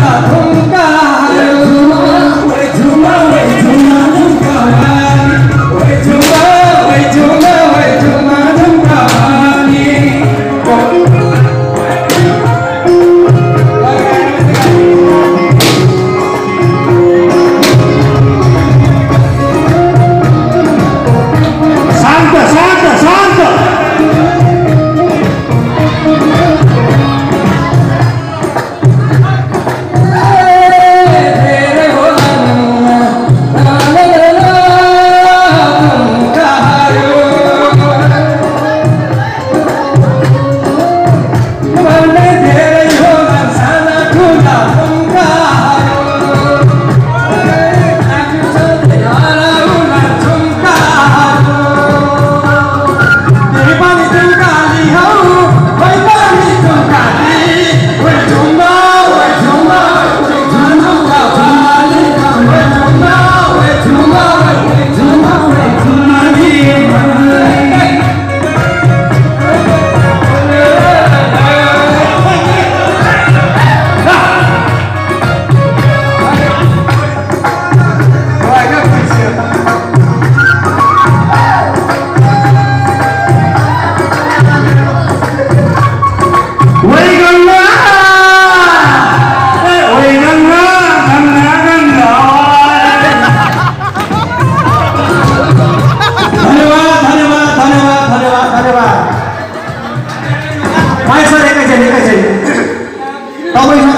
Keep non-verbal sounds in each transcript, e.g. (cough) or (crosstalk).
ठुमका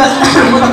그러니까 (laughs)